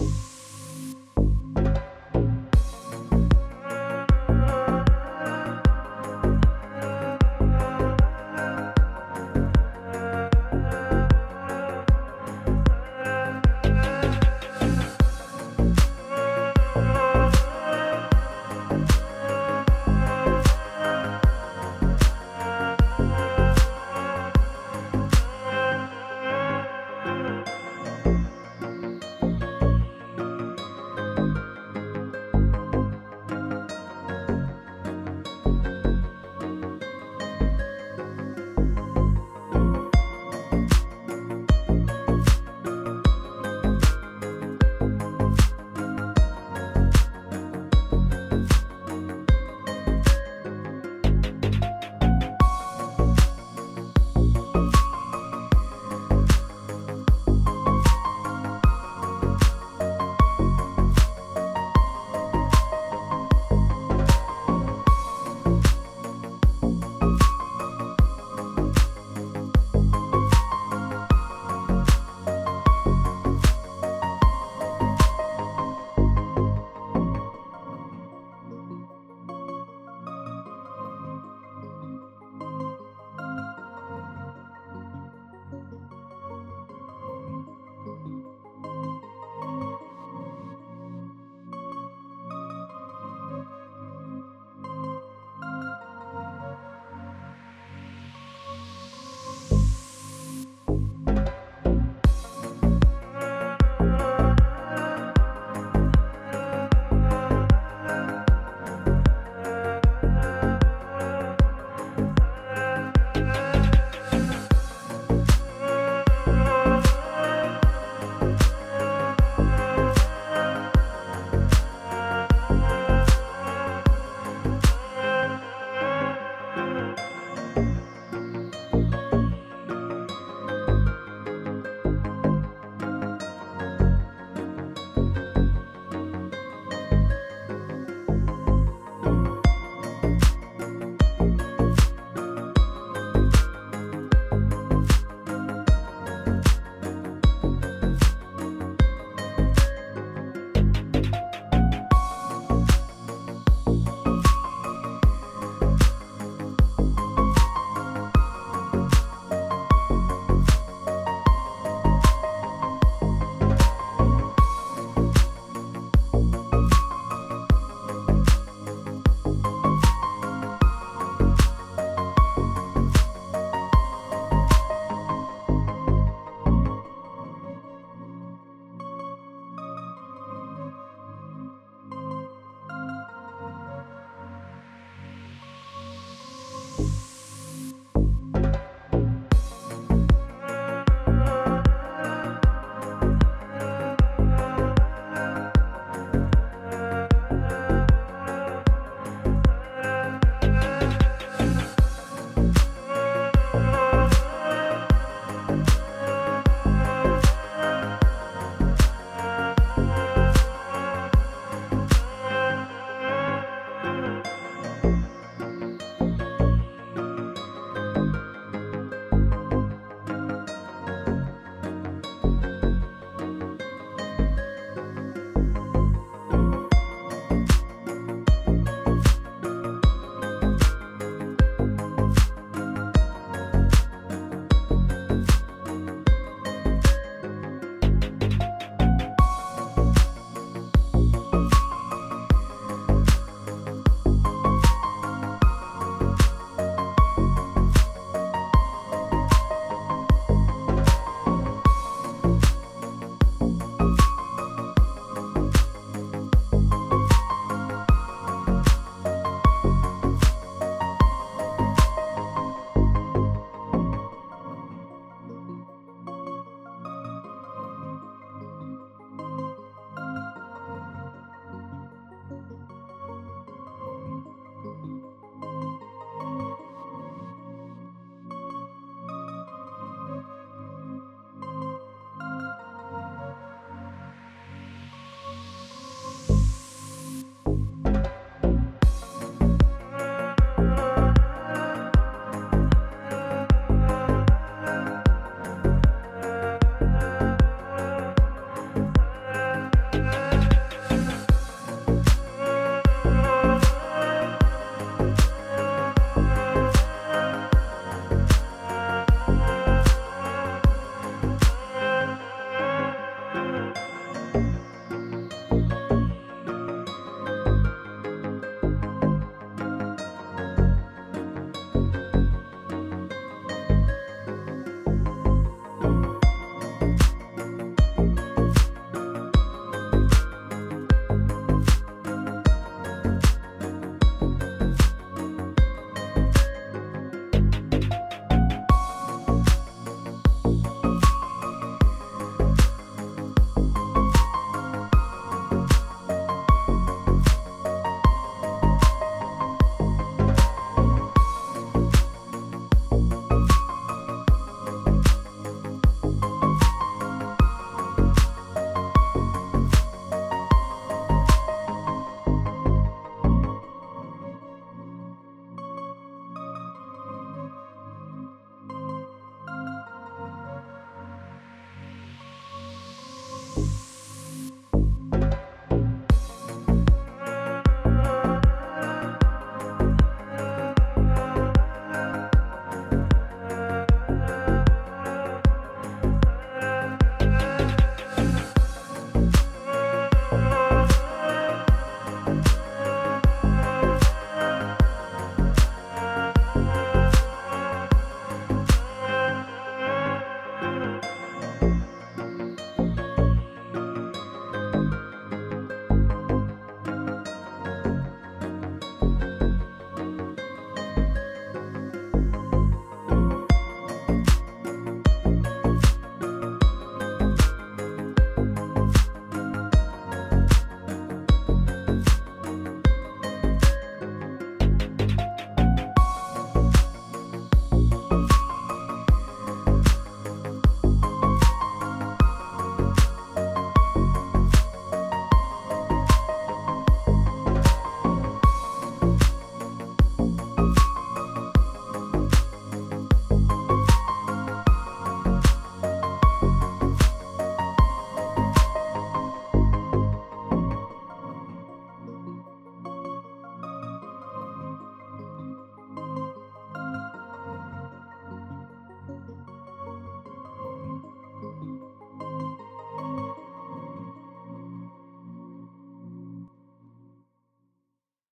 you